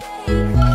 Hey,